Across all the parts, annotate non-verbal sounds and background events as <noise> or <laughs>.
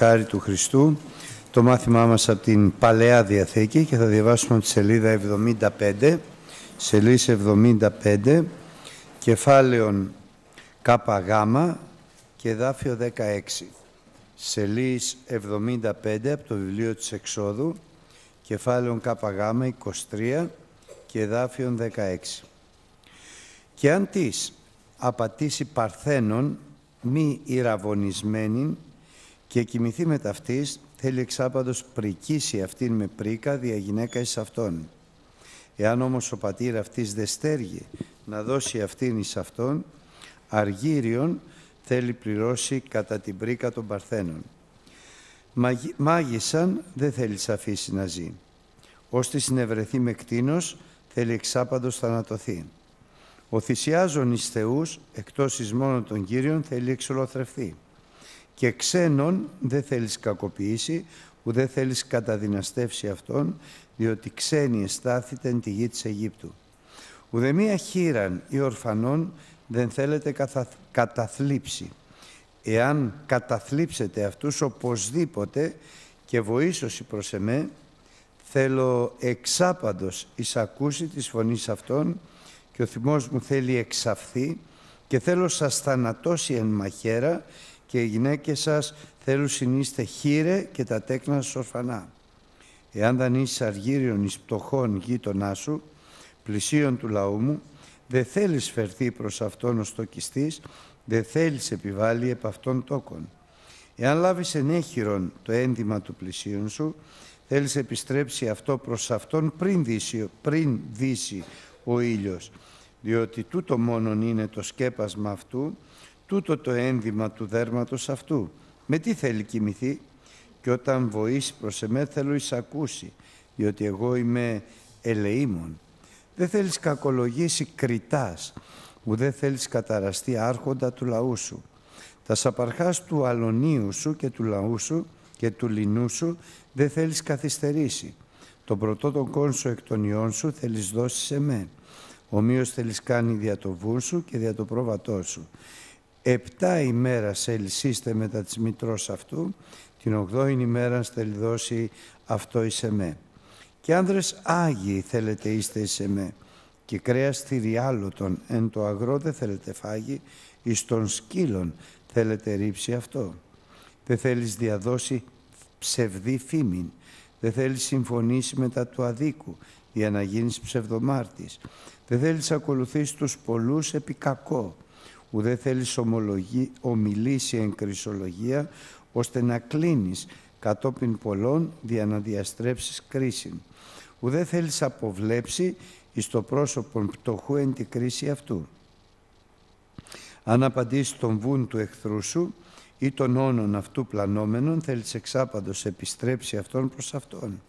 χάρη του Χριστού το μάθημά μας από την Παλαιά Διαθήκη και θα διαβάσουμε τη σελίδα 75, σελίδα 75, κεφάλαιον ΚΓ και δάφιο 16. Σελίδα 75 από το βιβλίο της Εξόδου, κεφάλαιον ΚΓ 23 και δάφιον 16. Και αν της απατήσει παρθένων μη ηραβωνισμένην και κοιμηθεί με ταυτής, θέλει εξάπαντος πρικήσει αυτήν με πρίκα δια γυναίκας εις αυτόν. Εάν όμως ο πατήρ αυτής δεν στέργει να δώσει αυτήν εις αυτόν, αργύριον θέλει πληρώσει κατά την πρίκα των Παρθένων. Μάγισαν δεν θέλει αφήσει να ζει. Ώστε συνευρεθεί με κτίνος, θέλει εξάπαντος θανατωθεί. Ο θυσιάζων εις θεούς, εκτός εις μόνο των Κύριων, θέλει εξολοθρευθεί. Και ξένον δεν θέλεις κακοποιήσει, που δεν θέλεις καταδυναστεύσει αυτόν, διότι ξένοι εστάθητε εν τη γη της Αιγύπτου. Ουδεμία χείραν ή ορφανών δεν θέλετε καθα... καταθλίψει. Εάν καταθλίψετε αυτούς οπωσδήποτε και βοήσωση προς εμέ, θέλω εξάπαντος εισακούσει της φωνής αυτών και ο θυμός μου θέλει εξαφθεί και θέλω σας θανατώσει εν μαχαίρα και οι γυναίκες σας θέλουν συνείστε χείρε και τα τέκνα σας ορφανά. Εάν δεν είσαι αργύριον εις πτωχών γείτονά σου, πλησίον του λαού μου, δεν θέλεις φερθεί προς αυτόν ο στοκιστής, δεν θέλεις επιβάλλει επ' αυτόν τόκον. Εάν λάβεις ενέχειρον το ένδυμα του πλησίον σου, θέλεις επιστρέψει αυτό προς αυτόν πριν δύσει, πριν δύσει ο ήλιος, διότι τούτο μόνον είναι το σκέπασμα αυτού, τούτο το ένδυμα του δέρματος αυτού. Με τι θέλει κοιμηθεί; Και όταν βοήσει προς εμέ θέλω εισακούσει, διότι εγώ είμαι ελεήμων. Δεν θέλεις κακολογήσει κριτάς, που δεν θέλεις καταραστεί άρχοντα του λαού σου. Τα σαπαρχάς του αλωνίου σου και του λαού σου και του λινού σου δεν θέλεις καθυστερήσει. Το πρωτότον κόνσο εκ των ιών σου θέλεις δώσει σε μέ. Ομοίως θέλεις κάνει δια το βού σου και δια το πρόβατό σου. Επτά ημέρα σε ελισίστε μετά της μητρός αυτού, την ογδόη ημέρα θέλει δώσει αυτό εις εμέ. Και άνδρες Άγιοι θέλετε είστε εις εμέ, και κρέας θηριάλωτον εν το αγρό δεν θέλετε φάγει, εις των σκύλων θέλετε ρίψει αυτό. Δεν θέλεις διαδώσει ψευδή φήμην, δεν θέλεις συμφωνήσει μετά του αδίκου, για να γίνεις ψευδομάρτης. Δεν θέλεις ακολουθήσει τους πολλούς επί κακό, ουδέ θέλεις ομολογή, ομιλήσει εν κρυσολογία, ώστε να κλείνεις κατόπιν πολλών δια να διαστρέψεις κρίση. Ουδέ θέλεις αποβλέψει εις το πρόσωπον πτωχού εν τη κρίση αυτού. Αν απαντήσεις τον βούν του εχθρού σου ή τον όνον αυτού πλανόμενον, θέλεις εξάπαντος επιστρέψει αυτόν προς αυτόν.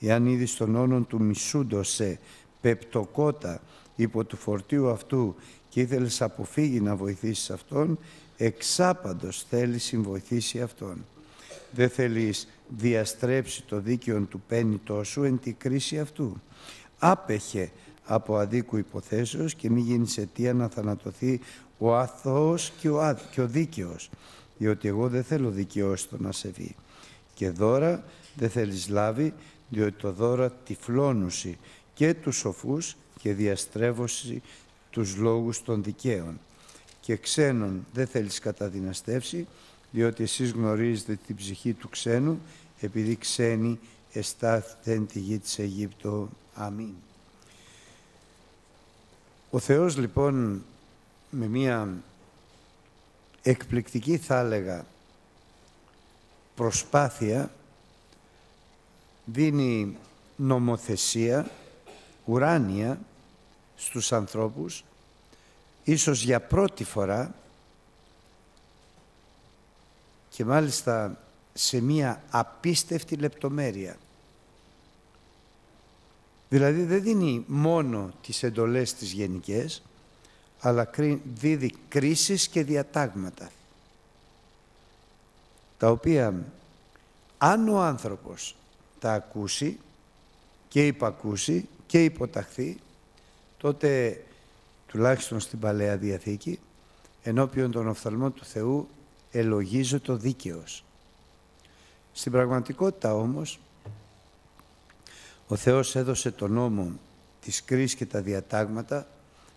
Εάν είδη τον όνον του μισούντος σε πεπτοκότα υπό του φορτίου αυτού και ήθελες αποφύγει να βοηθήσεις αυτόν, εξάπαντος θέλεις συμβοηθήσει αυτόν. Δεν θέλεις διαστρέψει το δίκαιο του πέννητό σου εν τη κρίση αυτού. Άπεχε από αδίκου υποθέσεως και μη γίνεις αιτία να θανατωθεί ο αθώος και ο, και ο δίκαιος, διότι εγώ δεν θέλω δικαιώσει το να σε βεί. Και δώρα δεν θέλεις λάβει, διότι το δώρα τυφλώνουσι και τους σοφούς και διαστρέβωση τους λόγους των δικαίων. Και ξένον δεν θέλεις καταδυναστεύσει, διότι εσείς γνωρίζετε την ψυχή του ξένου, επειδή ξένοι εστάθηκαν τη γη της Αιγύπτου. Αμήν. Ο Θεός λοιπόν με μία εκπληκτική θα έλεγα προσπάθεια δίνει νομοθεσία ουράνια στους ανθρώπους, ίσως για πρώτη φορά και μάλιστα σε μία απίστευτη λεπτομέρεια. Δηλαδή δεν δίνει μόνο τις εντολές τις γενικές, αλλά δίδει κρίσεις και διατάγματα, τα οποία αν ο άνθρωπος τα ακούσει και υπακούσει και υποταχθεί, τότε τουλάχιστον στην Παλαιά Διαθήκη, ενώπιον των οφθαλμών του Θεού ελογίζω το δίκαιος. Στην πραγματικότητα όμως, ο Θεός έδωσε τον νόμο της κρίσης και τα διατάγματα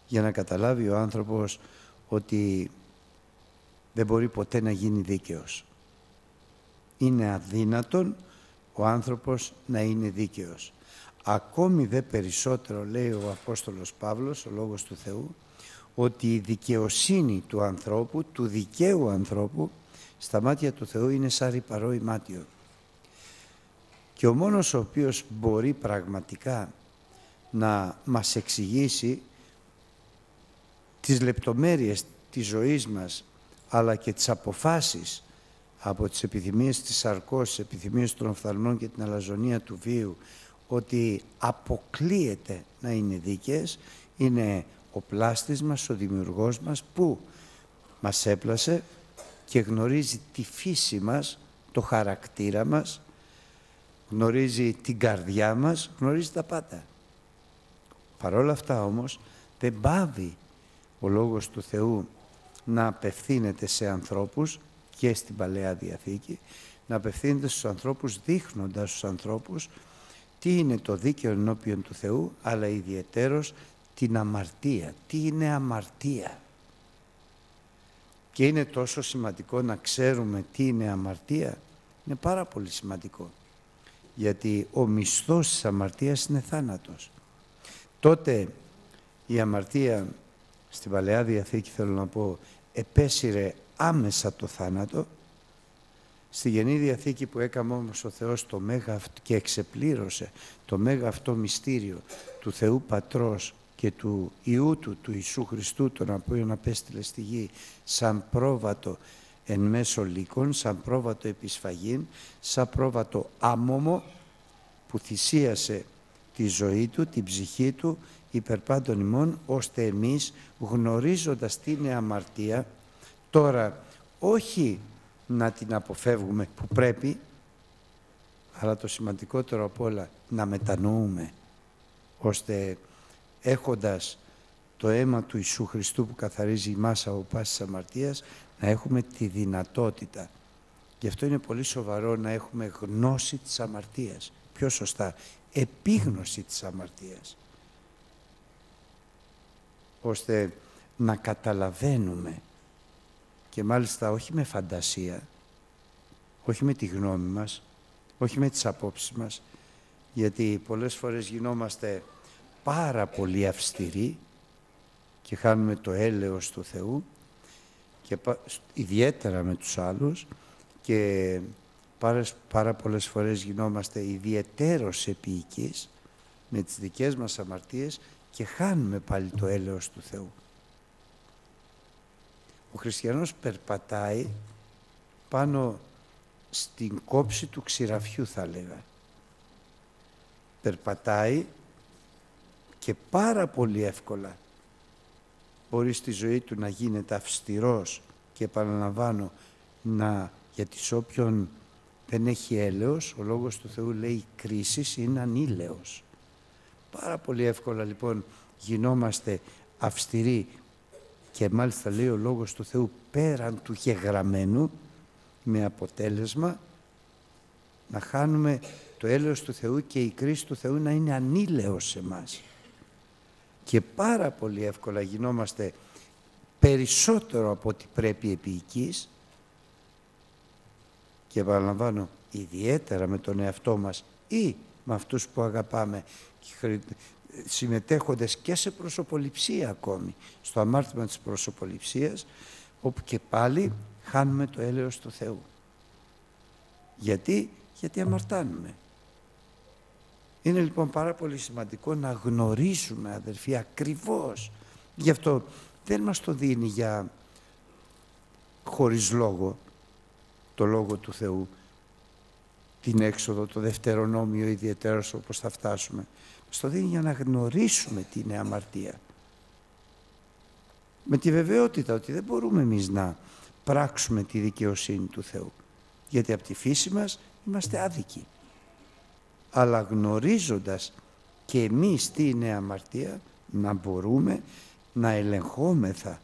για να καταλάβει ο άνθρωπος ότι δεν μπορεί ποτέ να γίνει δίκαιος. Είναι αδύνατον ο άνθρωπος να είναι δίκαιος. Ακόμη δε περισσότερο λέει ο Απόστολος Παύλος, ο Λόγος του Θεού, ότι η δικαιοσύνη του ανθρώπου, του δικαίου ανθρώπου, στα μάτια του Θεού είναι σαν ρηπαρό ημάτιο. Και ο μόνος ο οποίος μπορεί πραγματικά να μας εξηγήσει τις λεπτομέρειες της ζωής μας αλλά και τις αποφάσεις από τις επιθυμίες της σαρκός, τις επιθυμίες των οφθαλμών και την αλαζονία του βίου ότι αποκλείεται να είναι δίκαιες είναι ο πλάστης μας, ο δημιουργός μας που μας έπλασε και γνωρίζει τη φύση μας, το χαρακτήρα μας, γνωρίζει την καρδιά μας, γνωρίζει τα πάντα. Παρόλα αυτά όμως δεν πάβει ο Λόγος του Θεού να απευθύνεται σε ανθρώπους και στην Παλαιά Διαθήκη, να απευθύνεται στους ανθρώπους δείχνοντας στους ανθρώπους τι είναι το δίκαιο ενώπιον του Θεού, αλλά ιδιαιτέρως την αμαρτία. Τι είναι αμαρτία; Και είναι τόσο σημαντικό να ξέρουμε τι είναι αμαρτία; Είναι πάρα πολύ σημαντικό. Γιατί ο μισθός της αμαρτίας είναι θάνατος. Τότε η αμαρτία στην Παλαιά Διαθήκη θέλω να πω επέσυρε άμεσα το θάνατο στη Γενή Διαθήκη που έκαμε όμως ο Θεός το μέγα και εξεπλήρωσε το μέγα αυτό μυστήριο του Θεού Πατρός και του Ιού του, του Ιησού Χριστού, τον οποίον απέστειλε στη γη, σαν πρόβατο εν μέσω λύκων, σαν πρόβατο επισφαγήν, σαν πρόβατο άμωμο που θυσίασε τη ζωή του, την ψυχή του, υπερ πάντων ημών, ώστε εμείς γνωρίζοντας τι είναι αμαρτία, τώρα όχι να την αποφεύγουμε που πρέπει, αλλά το σημαντικότερο απ' όλα να μετανοούμε, ώστε έχοντας το αίμα του Ιησού Χριστού που καθαρίζει η μάσα από πάσης αμαρτίας, να έχουμε τη δυνατότητα. Γι' αυτό είναι πολύ σοβαρό να έχουμε γνώση της αμαρτίας. Πιο σωστά, επίγνωση της αμαρτίας. Ώστε να καταλαβαίνουμε και μάλιστα όχι με φαντασία, όχι με τη γνώμη μας, όχι με τις απόψεις μας, γιατί πολλές φορές γινόμαστε πάρα πολύ αυστηροί και χάνουμε το έλεος του Θεού και ιδιαίτερα με τους άλλους και πάρα, πάρα πολλές φορές γινόμαστε ιδιαιτέρως επίοικείς με τις δικές μας αμαρτίες και χάνουμε πάλι το έλεος του Θεού. Ο χριστιανός περπατάει πάνω στην κόψη του ξηραφιού θα λέγα. Περπατάει και πάρα πολύ εύκολα μπορεί στη ζωή του να γίνεται αυστηρός και επαναλαμβάνω να, γιατί σε όποιον δεν έχει έλεος, ο Λόγος του Θεού λέει κρίσεις είναι ανήλεος. Πάρα πολύ εύκολα λοιπόν γινόμαστε αυστηροί και μάλιστα λέει ο Λόγος του Θεού πέραν του γεγραμμένου με αποτέλεσμα να χάνουμε το έλεος του Θεού και η κρίση του Θεού να είναι ανήλεος σε μας και πάρα πολύ εύκολα γινόμαστε περισσότερο από ό,τι πρέπει επίοικείς και επαναλαμβάνω ιδιαίτερα με τον εαυτό μας ή με αυτούς που αγαπάμε συμμετέχοντες και σε προσωποληψία ακόμη στο αμάρτημα της προσωποληψίας όπου και πάλι χάνουμε το έλεος του Θεού. Γιατί, γιατί αμαρτάνουμε. Είναι λοιπόν πάρα πολύ σημαντικό να γνωρίσουμε αδερφοί ακριβώς. Γι' αυτό δεν μας το δίνει για χωρίς λόγο το λόγο του Θεού την έξοδο, το δευτερονόμιο ιδιαίτερος όπως θα φτάσουμε. Μας το δίνει για να γνωρίσουμε τι είναι αμαρτία. Με τη βεβαιότητα ότι δεν μπορούμε εμείς να πράξουμε τη δικαιοσύνη του Θεού. Γιατί από τη φύση μας είμαστε άδικοι αλλά γνωρίζοντας και εμείς τι είναι αμαρτία, να μπορούμε να ελεγχόμεθα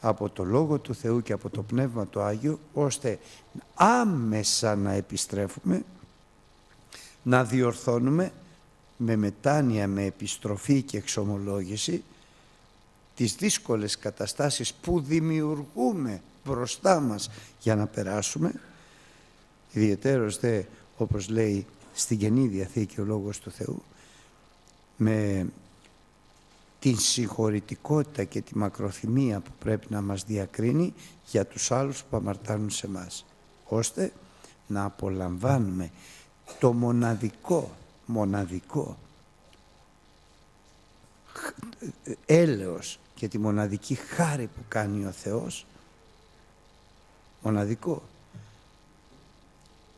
από το Λόγο του Θεού και από το Πνεύμα του Άγιο, ώστε άμεσα να επιστρέφουμε, να διορθώνουμε με μετάνοια, με επιστροφή και εξομολόγηση τις δύσκολες καταστάσεις που δημιουργούμε μπροστά μας για να περάσουμε, ιδιαίτερος δε, όπως λέει στην Καινή Διαθήκη ο Λόγος του Θεού, με την συγχωρητικότητα και τη μακροθυμία που πρέπει να μας διακρίνει για τους άλλους που αμαρτάνουν σε μας, ώστε να απολαμβάνουμε το μοναδικό, μοναδικό έλεος και τη μοναδική χάρη που κάνει ο Θεός, μοναδικό,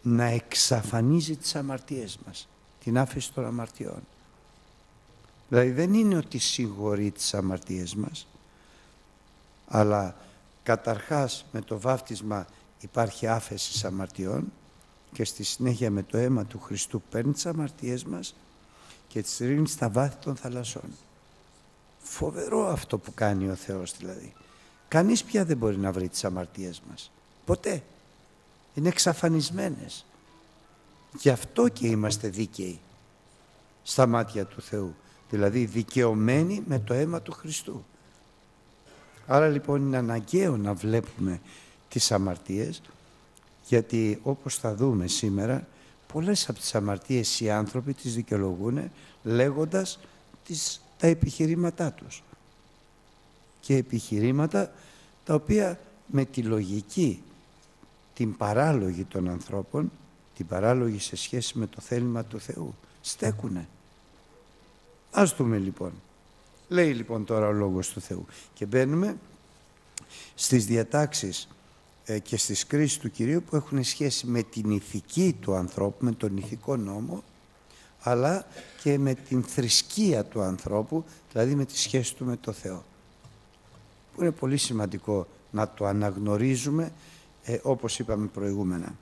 να εξαφανίζει τις αμαρτίες μας, την άφηση των αμαρτιών. Δηλαδή δεν είναι ότι συγχωρεί τις αμαρτίες μας, αλλά καταρχάς με το βάφτισμα υπάρχει άφεση αμαρτιών και στη συνέχεια με το αίμα του Χριστού παίρνει τις αμαρτίες μας και τις ρίχνει στα βάθη των θαλασσών. Φοβερό αυτό που κάνει ο Θεός δηλαδή. Κανείς πια δεν μπορεί να βρει τις αμαρτίες μας. Ποτέ. Είναι εξαφανισμένες. Γι' αυτό και είμαστε δίκαιοι στα μάτια του Θεού δηλαδή δικαιωμένοι με το αίμα του Χριστού. Άρα λοιπόν είναι αναγκαίο να βλέπουμε τις αμαρτίες, γιατί όπως θα δούμε σήμερα, πολλές από τις αμαρτίες οι άνθρωποι τις δικαιολογούν λέγοντας τις, τα επιχειρήματά τους. Και επιχειρήματα τα οποία με τη λογική, την παράλογη των ανθρώπων, την παράλογη σε σχέση με το θέλημα του Θεού, στέκουνε. Ας δούμε λοιπόν. Λέει λοιπόν τώρα ο Λόγος του Θεού. Και μπαίνουμε στις διατάξεις ε, και στις κρίσεις του Κυρίου που έχουν σχέση με την ηθική του ανθρώπου, με τον ηθικό νόμο, αλλά και με την θρησκεία του ανθρώπου, δηλαδή με τη σχέση του με το Θεό. Που είναι πολύ σημαντικό να το αναγνωρίζουμε, ε, όπως είπαμε προηγούμενα.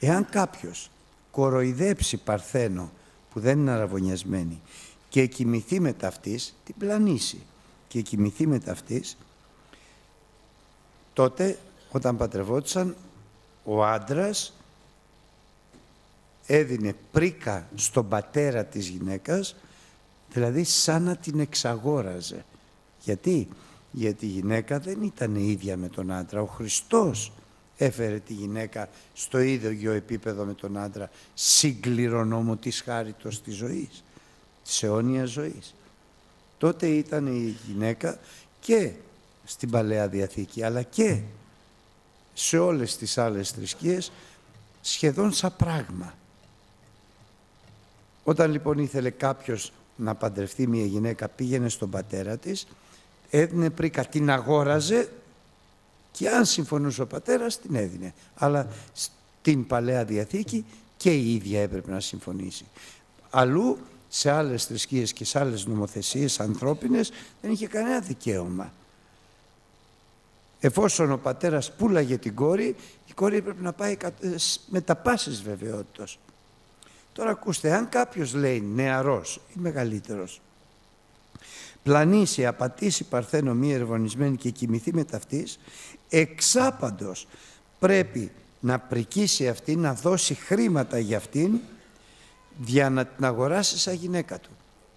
Εάν κάποιος κοροϊδέψει παρθένο που δεν είναι αραβωνιασμένη και κοιμηθεί με ταυτής, την πλανήσει και κοιμηθεί με ταυτής, τότε όταν πατρευόντουσαν ο άντρας έδινε πρίκα στον πατέρα της γυναίκας, δηλαδή σαν να την εξαγόραζε. Γιατί; Γιατί η γυναίκα δεν ήταν ίδια με τον άντρα. Ο Χριστός έφερε τη γυναίκα στο ίδιο επίπεδο με τον άντρα, συγκληρονόμο της χάριτος της ζωής της αιώνιας ζωής. Τότε ήταν η γυναίκα και στην Παλαιά Διαθήκη αλλά και σε όλες τις άλλες θρησκείες σχεδόν σαν πράγμα. Όταν λοιπόν ήθελε κάποιος να παντρευτεί μια γυναίκα πήγαινε στον πατέρα της, έδινε πρίκα, την αγόραζε και αν συμφωνούσε ο πατέρας την έδινε. Αλλά στην Παλαιά Διαθήκη και η ίδια έπρεπε να συμφωνήσει. Αλλού σε άλλες θρησκείες και σε άλλες νομοθεσίες ανθρώπινες δεν είχε κανένα δικαίωμα. Εφόσον ο πατέρας πουλάγε την κόρη, η κόρη έπρεπε να πάει με τα πάσης βεβαιότητας. Τώρα ακούστε, αν κάποιος λέει νεαρός ή μεγαλύτερος, πλανήσει, απατήσει παρθένο μη ερβονισμένη και κοιμηθεί με ταυτής, εξάπαντος πρέπει να πρικήσει αυτή, να δώσει χρήματα για αυτήν, για να την αγοράσει σαν γυναίκα του.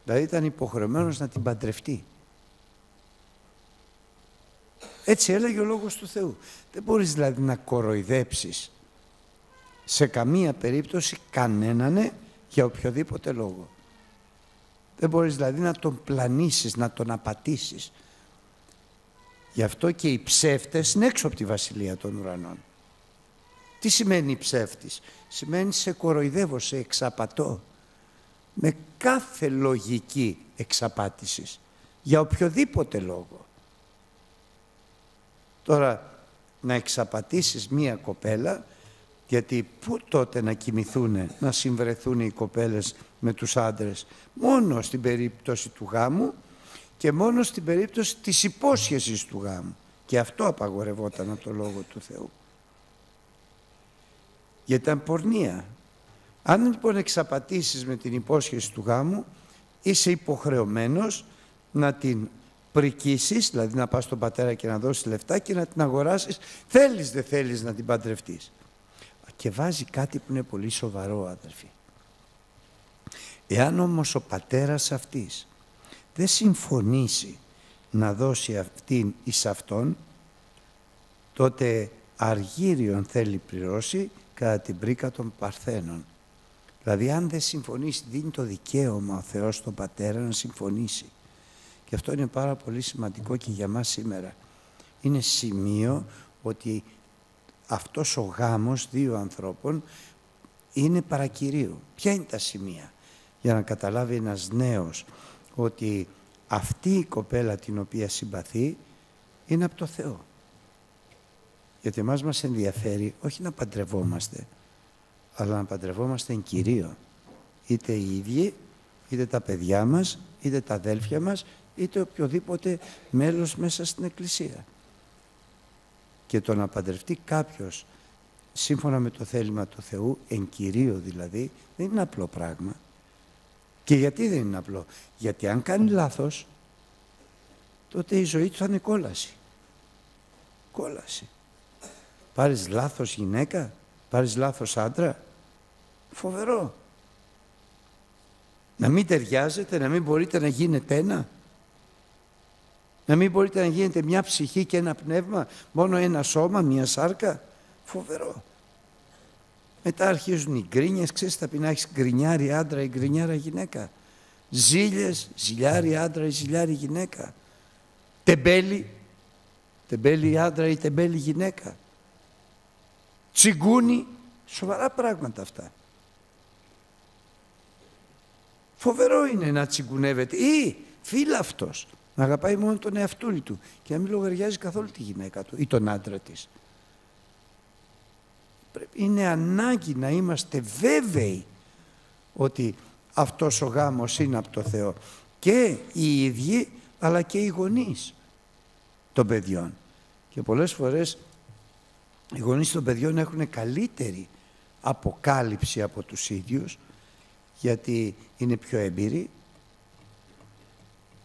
Δηλαδή ήταν υποχρεωμένος να την παντρευτεί. Έτσι έλεγε ο Λόγος του Θεού. Δεν μπορείς δηλαδή να κοροϊδέψεις σε καμία περίπτωση κανέναν για οποιοδήποτε λόγο. Δεν μπορείς δηλαδή να τον πλανήσεις, να τον απατήσεις. Γι' αυτό και οι ψεύτες είναι έξω από τη βασιλεία των ουρανών. Τι σημαίνει ψεύτης; Σημαίνει σε κοροϊδεύω, σε εξαπατώ. Με κάθε λογική εξαπάτησης. Για οποιοδήποτε λόγο. Τώρα να εξαπατήσεις μία κοπέλα γιατί πού τότε να κοιμηθούν, να συμβρεθούν οι κοπέλες με τους άντρες. Μόνο στην περίπτωση του γάμου και μόνο στην περίπτωση της υπόσχεσης του γάμου. Και αυτό απαγορευόταν από το Λόγο του Θεού γιατί ήταν πορνεία. Αν λοιπόν εξαπατήσεις με την υπόσχεση του γάμου, είσαι υποχρεωμένος να την πρικήσεις, δηλαδή να πας στον πατέρα και να δώσεις λεφτά και να την αγοράσεις, θέλεις δεν θέλεις να την παντρευτείς. Και βάζει κάτι που είναι πολύ σοβαρό, αδερφοί. Εάν όμως ο πατέρας αυτής δεν συμφωνήσει να δώσει αυτήν εις αυτόν, τότε αργύριον θέλει πληρώσει κατά την πρίκα των Παρθένων. Δηλαδή αν δεν συμφωνήσει, δίνει το δικαίωμα ο Θεός στον πατέρα να συμφωνήσει. Και αυτό είναι πάρα πολύ σημαντικό και για μας σήμερα. Είναι σημείο ότι αυτός ο γάμος δύο ανθρώπων είναι παρακυρίου. Ποια είναι τα σημεία; Για να καταλάβει ένας νέος ότι αυτή η κοπέλα την οποία συμπαθεί είναι από το Θεό. Γιατί εμάς μας ενδιαφέρει όχι να παντρευόμαστε, αλλά να παντρευόμαστε εν Κυρίω. Είτε οι ίδιοι, είτε τα παιδιά μας, είτε τα αδέλφια μας, είτε οποιοδήποτε μέλος μέσα στην Εκκλησία. Και το να παντρευτεί κάποιος σύμφωνα με το θέλημα του Θεού, εν Κυρίω δηλαδή, δεν είναι απλό πράγμα. Και γιατί δεν είναι απλό; Γιατί αν κάνει λάθος, τότε η ζωή του θα είναι κόλαση. Κόλαση. Πάρεις λάθος γυναίκα, πάρεις λάθος άντρα; Φοβερό. Να μην ταιριάζετε, να μην μπορείτε να γίνετε ένα. Να μην μπορείτε να γίνετε μια ψυχή και ένα πνεύμα, μόνο ένα σώμα, μια σάρκα. Φοβερό. Μετά αρχίζουν οι γκρίνιες, ξέρεις θα πει να έχεις γκρινιάρη άντρα ή γκρινιάρα γυναίκα. Ζήλιες, ζηλιάρη άντρα ή ζηλιάρη γυναίκα. Τεμπέλη, τεμπέλη άντρα ή τεμπέλη γυναίκα. Τσιγκούνη, σοβαρά πράγματα αυτά. Φοβερό είναι να τσιγκουνεύεται ή αυτός να αγαπάει μόνο τον εαυτούλη του και να μην λογαριάζει καθόλου τη γυναίκα του ή τον άντρα της. Είναι ανάγκη να είμαστε βέβαιοι ότι αυτός ο γάμος είναι από το Θεό και οι ίδιοι αλλά και οι γονείς των παιδιών. Και πολλές φορές οι γονείς των παιδιών έχουν καλύτερη αποκάλυψη από τους ίδιους γιατί είναι πιο έμπειροι,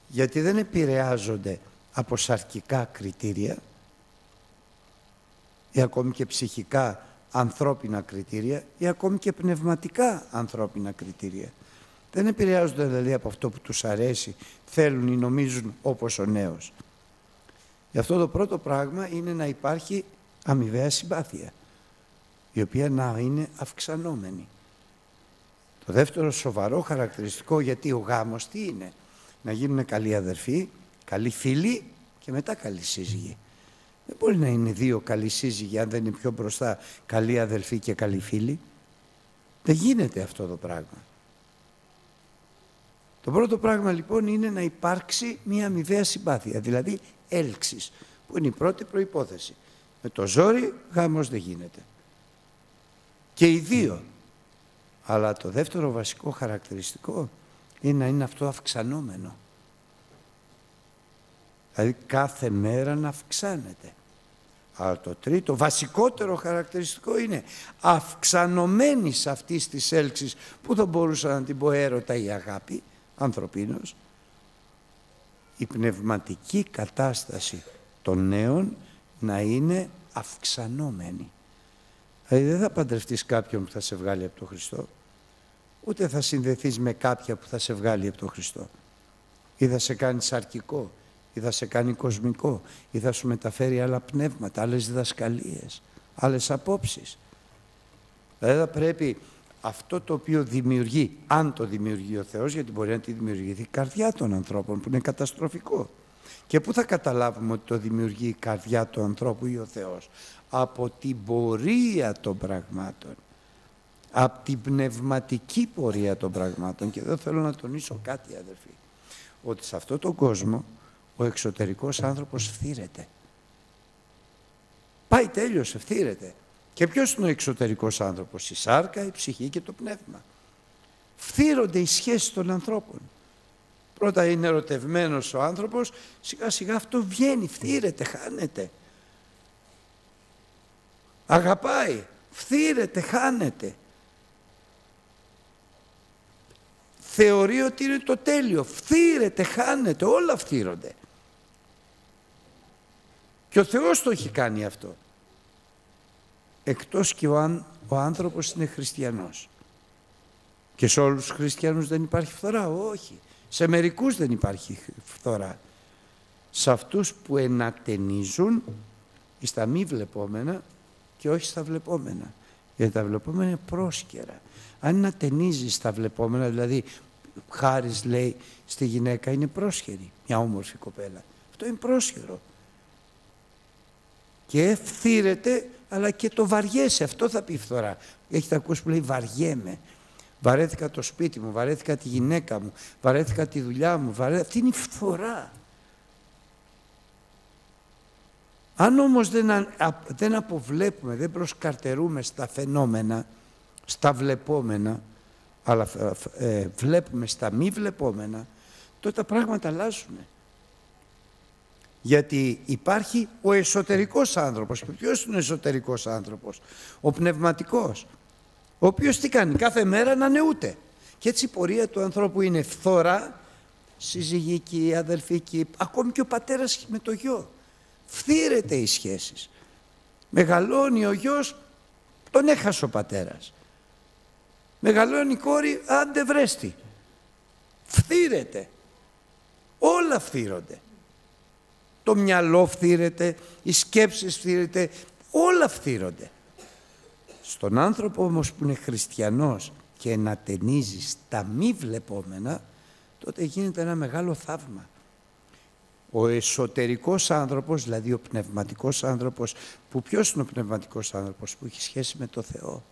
γιατί δεν επηρεάζονται από σαρκικά κριτήρια ή ακόμη και ψυχικά ανθρώπινα κριτήρια ή ακόμη και πνευματικά ανθρώπινα κριτήρια. Δεν επηρεάζονται δηλαδή από αυτό που τους αρέσει, θέλουν ή νομίζουν όπως ο νέος. Γι' αυτό το πρώτο πράγμα είναι να υπάρχει αμοιβαία συμπάθεια, η οποία να είναι αυξανόμενη. Το δεύτερο σοβαρό χαρακτηριστικό, γιατί ο γάμος τι είναι, να γίνουν καλοί αδερφοί, καλοί φίλοι και μετά καλοί σύζυγοι. Δεν μπορεί να είναι δύο καλοί σύζυγοι αν δεν είναι πιο μπροστά καλοί αδελφοί και καλοί φίλοι. Δεν γίνεται αυτό το πράγμα. Το πρώτο πράγμα λοιπόν είναι να υπάρξει μια αμοιβαία συμπάθεια, δηλαδή έλξης, που είναι η πρώτη προϋπόθεση. Με το ζόρι γάμος δεν γίνεται. Και οι δύο. Αλλά το δεύτερο βασικό χαρακτηριστικό είναι να είναι αυτό αυξανόμενο. Δηλαδή κάθε μέρα να αυξάνεται. Αλλά το τρίτο, βασικότερο χαρακτηριστικό είναι αυξανωμένης αυτής της έλξης που δεν μπορούσα να την πω έρωτα η αγάπη, ανθρωπίνος, η πνευματική κατάσταση των νέων να είναι αυξανόμενη. Δηλαδή δεν θα παντρευτείς κάποιον που θα σε βγάλει από τον Χριστό, ούτε θα συνδεθείς με κάποια που θα σε βγάλει από τον Χριστό. Ή θα σε κάνει σαρκικό, ή θα σε κάνει κοσμικό, ή θα σου μεταφέρει άλλα πνεύματα, άλλες διδασκαλίες, άλλες απόψεις. Δηλαδή θα πρέπει αυτό το οποίο δημιουργεί, αν το δημιουργεί ο Θεός, γιατί μπορεί να τη δημιουργηθεί η καρδιά των ανθρώπων, που είναι καταστροφικό. Και πού θα καταλάβουμε ότι το δημιουργεί η καρδιά του ανθρώπου ή ο Θεός; Από την πορεία των πραγμάτων. Από την πνευματική πορεία των πραγμάτων. Και εδώ θέλω να τονίσω κάτι αδερφοί. Ότι σε αυτόν τον κόσμο ο εξωτερικός άνθρωπος φθήρεται. Πάει τέλειωσε, φθήρεται. Και ποιος είναι ο εξωτερικός άνθρωπος, η σάρκα, η ψυχή και το πνεύμα. Φθύρονται οι σχέσεις των ανθρώπων. Πρώτα είναι ερωτευμένος ο άνθρωπος, σιγά σιγά αυτό βγαίνει, φθύρεται, χάνεται. Αγαπάει, φθύρεται, χάνεται. Θεωρεί ότι είναι το τέλειο, φθύρεται, χάνεται, όλα φθύρονται. Και ο Θεός το έχει κάνει αυτό. Εκτός και ο, ο άνθρωπος είναι χριστιανός. Και σε όλους τους χριστιανούς δεν υπάρχει φθορά. Όχι. Σε μερικούς δεν υπάρχει φθορά. Σε αυτούς που ενατενίζουν στα μη βλεπόμενα και όχι στα βλεπόμενα. Γιατί τα βλεπόμενα είναι πρόσκαιρα. Αν ενατενίζεις τα βλεπόμενα, δηλαδή χάρης λέει στη γυναίκα είναι πρόσχερη, μια όμορφη κοπέλα. Αυτό είναι πρόσχερο. Και ευθύρεται αλλά και το βαριέσαι. Αυτό θα πει φθορά. Έχετε ακούσει που λέει βαριέμαι. Βαρέθηκα το σπίτι μου, βαρέθηκα τη γυναίκα μου, βαρέθηκα τη δουλειά μου. Βαρέ... Αυτή είναι η φθορά. Αν όμως δεν, δεν αποβλέπουμε, δεν προσκαρτερούμε στα φαινόμενα, στα βλεπόμενα, αλλά ε, βλέπουμε στα μη βλεπόμενα, τότε τα πράγματα αλλάζουν. Γιατί υπάρχει ο εσωτερικός άνθρωπος. Και ποιος είναι ο εσωτερικός άνθρωπος; Ο πνευματικός. Ο οποίος τι κάνει; Κάθε μέρα ανανεούται. Και έτσι η πορεία του ανθρώπου είναι φθορά, συζυγική, αδελφική, ακόμη και ο πατέρας με το γιο. Φθύρεται οι σχέσεις. Μεγαλώνει ο γιος, τον έχασε ο πατέρας. Μεγαλώνει η κόρη, άντε βρέστη. Φθύρεται. Όλα φθύρονται. Το μυαλό φθύρεται, οι σκέψεις φθύρεται, όλα φθύρονται. Στον άνθρωπο όμως που είναι χριστιανός και ενατενίζει στα μη βλεπόμενα, τότε γίνεται ένα μεγάλο θαύμα. Ο εσωτερικός άνθρωπος, δηλαδή ο πνευματικός άνθρωπος, που ποιος είναι ο πνευματικός άνθρωπος, που έχει σχέση με το Θεό;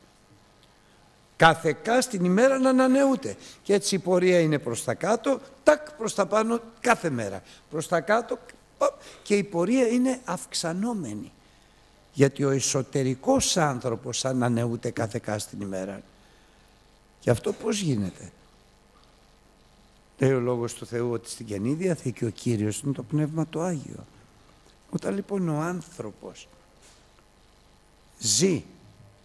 Καθεκά στην ημέρα να ανανεούται. Και έτσι η πορεία είναι προς τα κάτω, τάκ προς τα πάνω κάθε μέρα. Προς τα κάτω και η πορεία είναι αυξανόμενη. Γιατί ο εσωτερικός άνθρωπος ανανεούται κάθε στην ημέρα. Και αυτό πώς γίνεται; Λέει ο Λόγος του Θεού ότι στην Καινή Διαθήκη ο Κύριος είναι το Πνεύμα το Άγιο. Όταν λοιπόν ο άνθρωπος ζει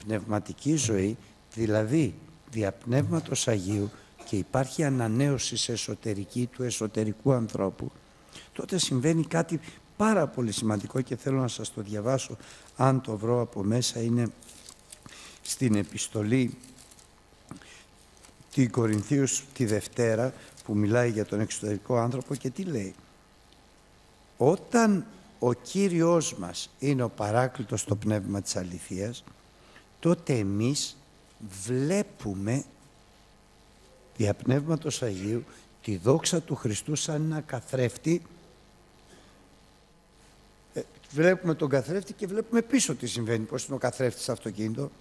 πνευματική ζωή, δηλαδή διαπνεύματος Αγίου και υπάρχει ανανέωση σε εσωτερική του εσωτερικού ανθρώπου, τότε συμβαίνει κάτι πάρα πολύ σημαντικό και θέλω να σας το διαβάσω αν το βρω από μέσα είναι στην επιστολή την Κορινθίους τη Δευτέρα που μιλάει για τον εξωτερικό άνθρωπο και τι λέει. Όταν ο Κύριος μας είναι ο παράκλητος στο πνεύμα της αληθείας, τότε εμείς βλέπουμε δια πνεύματος Αγίου τη δόξα του Χριστού σαν ένα καθρέφτη. Ε, βλέπουμε τον καθρέφτη και βλέπουμε πίσω τι συμβαίνει, πώς είναι ο καθρέφτης στο αυτοκίνητο.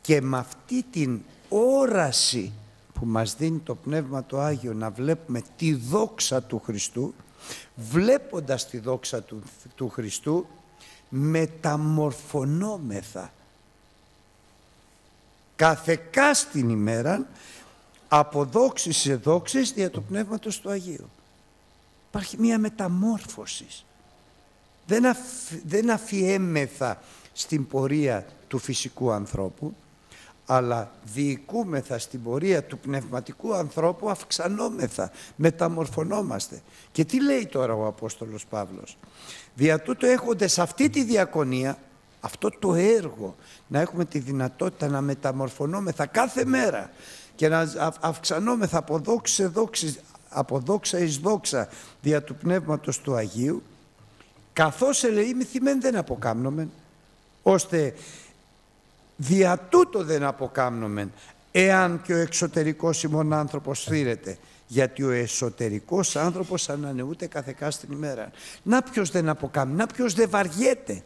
Και με αυτή την όραση που μας δίνει το Πνεύμα το Άγιο να βλέπουμε τη δόξα του Χριστού βλέποντας τη δόξα του, του Χριστού μεταμορφωνόμεθα καθεκά στην ημέρα από δόξης σε δόξης δια του Πνεύματος του Αγίου. Υπάρχει μία μεταμόρφωσης. Δεν, αφ, δεν αφιέμεθα στην πορεία του φυσικού ανθρώπου, αλλά διοικούμεθα στην πορεία του πνευματικού ανθρώπου, αυξανόμεθα, μεταμορφωνόμαστε. Και τι λέει τώρα ο Απόστολος Παύλος; Δια τούτο έχονται σε αυτή τη διακονία, αυτό το έργο, να έχουμε τη δυνατότητα να μεταμορφωνόμεθα κάθε μέρα και να αυξανόμεθα από δόξη σε δόξη, από δόξα εις δόξα δια του Πνεύματος του Αγίου, καθώς ελεήμηθημεν δεν αποκάμνομεν, ώστε δια τούτο δεν αποκάμνομεν, εάν και ο εξωτερικός ημών άνθρωπος θύρεται, γιατί ο εσωτερικός άνθρωπος ανανεούται καθεκά στην ημέρα. Να ποιος δεν αποκάμνει, να ποιος δεν βαριέται.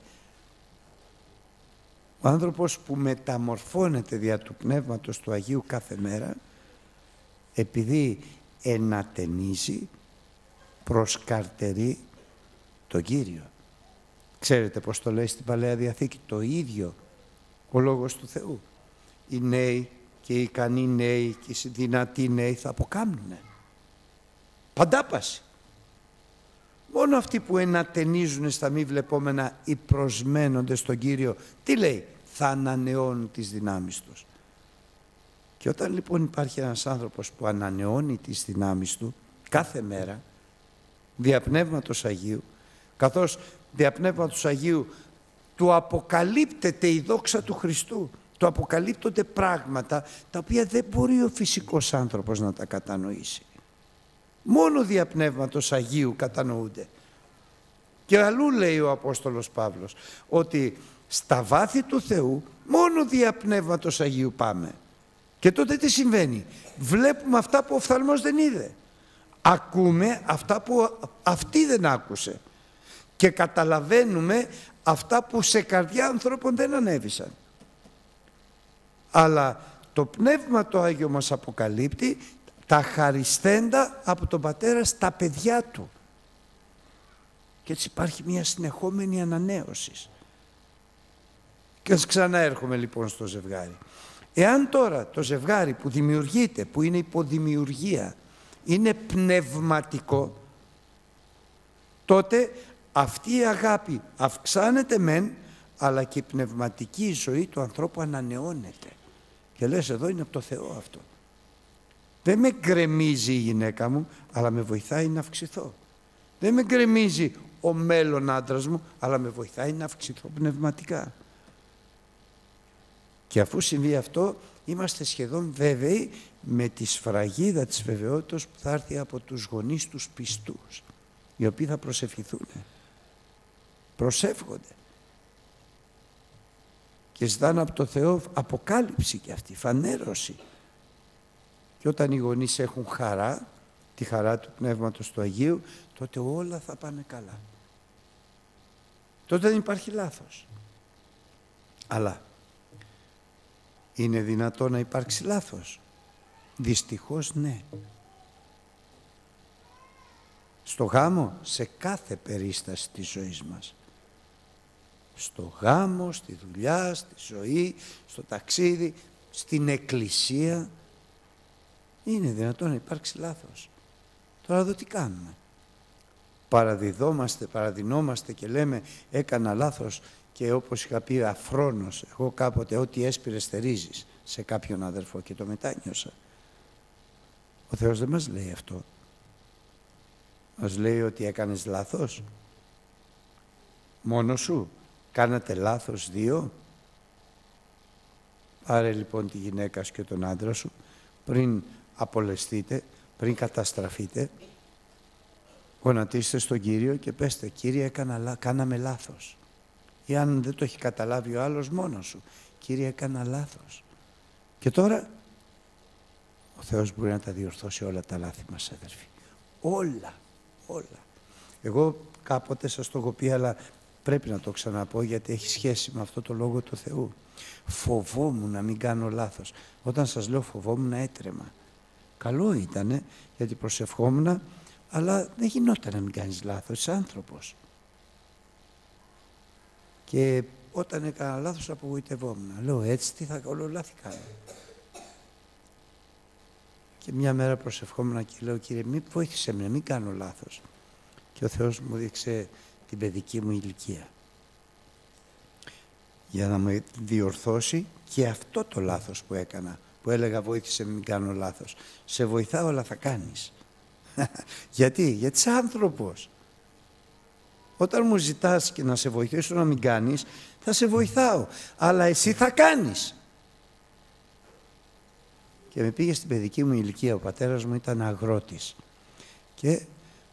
Ο άνθρωπος που μεταμορφώνεται δια του Πνεύματος του Αγίου κάθε μέρα, επειδή ενατενίζει, προσκαρτερεί τον Κύριο. Ξέρετε πώς το λέει στην Παλαιά Διαθήκη, το ίδιο ο Λόγος του Θεού. Οι νέοι και οι ικανοί νέοι και οι δυνατοί νέοι θα αποκάμνουνε. Παντάπαση. Μόνο αυτοί που ενατενίζουν στα μη βλεπόμενα ή προσμένονται στον Κύριο, τι λέει, θα ανανεώνουν τις δυνάμεις τους. Και όταν λοιπόν υπάρχει ένας άνθρωπος που ανανεώνει τις δυνάμεις του κάθε μέρα, δια Αγίου, καθώς διαπνεύματος Αγίου του αποκαλύπτεται η δόξα του Χριστού. Του αποκαλύπτονται πράγματα τα οποία δεν μπορεί ο φυσικός άνθρωπος να τα κατανοήσει. Μόνο διαπνεύματος Αγίου κατανοούνται. Και αλλού λέει ο Απόστολος Παύλος ότι στα βάθη του Θεού μόνο διαπνεύματος Αγίου πάμε. Και τότε τι συμβαίνει; Βλέπουμε αυτά που ο φθαλμός δεν είδε. Ακούμε αυτά που αυτή δεν άκουσε. Και καταλαβαίνουμε αυτά που σε καρδιά ανθρώπων δεν ανέβησαν. Αλλά το Πνεύμα το Άγιο μας αποκαλύπτει τα χαριστέντα από τον Πατέρα στα παιδιά Του. Και έτσι υπάρχει μια συνεχόμενη ανανέωση. Και ας ξανά έρχομαι λοιπόν στο ζευγάρι. Εάν τώρα το ζευγάρι που δημιουργείται, που είναι υποδημιουργία, είναι πνευματικό, τότε αυτή η αγάπη αυξάνεται μεν, αλλά και η πνευματική ζωή του ανθρώπου ανανεώνεται. Και λες εδώ είναι από το Θεό αυτό. Δεν με γκρεμίζει η γυναίκα μου, αλλά με βοηθάει να αυξηθώ. Δεν με γκρεμίζει ο μέλλον άντρας μου, αλλά με βοηθάει να αυξηθώ πνευματικά. Και αφού συμβεί αυτό, είμαστε σχεδόν βέβαιοι με τη σφραγίδα της βεβαιότητας που θα έρθει από τους γονείς τους πιστούς, οι οποίοι θα προσευχηθούν. Προσεύχονται. Και ζητάνε από το Θεό αποκάλυψη και αυτή, φανέρωση. Και όταν οι γονείς έχουν χαρά, τη χαρά του Πνεύματος του Αγίου, τότε όλα θα πάνε καλά. Τότε δεν υπάρχει λάθος. Αλλά είναι δυνατό να υπάρξει λάθος; Δυστυχώς ναι. Στο γάμο, σε κάθε περίσταση της ζωής μας. Στο γάμο, στη δουλειά, στη ζωή, στο ταξίδι, στην εκκλησία. Είναι δυνατό να υπάρξει λάθος; Τώρα εδώ τι κάνουμε; Παραδιδόμαστε, παραδεινόμαστε και λέμε έκανα λάθος και όπως είχα πει αφρόνος, εγώ κάποτε ό,τι έσπηρες στερίζεις σε κάποιον αδερφό και το μετάνιωσα. Ο Θεός δεν μας λέει αυτό. Μας λέει ότι έκανες λάθος. Μόνος σου. Κάνατε λάθος δύο. Πάρε λοιπόν τη γυναίκα σου και τον άντρα σου πριν απολεστείτε, πριν καταστραφείτε. Γονατίστε στον Κύριο και πέστε «Κύριε, έκανα, κάναμε λάθος» ή αν δεν το έχει καταλάβει ο άλλος μόνος σου. Κύριε έκανα λάθος. Και τώρα ο Θεός μπορεί να τα διορθώσει όλα τα λάθη μας αδερφοί. Όλα, όλα. Εγώ κάποτε σας το έχω πει αλλά πρέπει να το ξαναπώ γιατί έχει σχέση με αυτό το λόγο του Θεού. Φοβόμουν να μην κάνω λάθος. Όταν σας λέω φοβόμουν έτρεμα. Καλό ήτανε γιατί προσευχόμουν αλλά δεν γινόταν να μην κάνεις λάθος, είσαι άνθρωπος. Και όταν έκανα λάθος απογοητευόμουν. Λέω έτσι τι θα κάνω, λάθη κάνω. Και μια μέρα προσευχόμουν και λέω κύριε μη βοήθησε με, μην κάνω λάθος. Και ο Θεός μου δείξε την παιδική μου ηλικία. Για να με διορθώσει και αυτό το λάθος που έκανα. Που έλεγα βοήθησε με μην κάνω λάθος. Σε βοηθάω αλλά θα κάνεις. <laughs> Γιατί, γιατί είσαι άνθρωπος. Όταν μου ζητάς και να σε βοηθήσω να μην κάνεις, θα σε βοηθάω. Αλλά εσύ θα κάνεις. Και με πήγε στην παιδική μου ηλικία. Ο πατέρας μου ήταν αγρότης. Και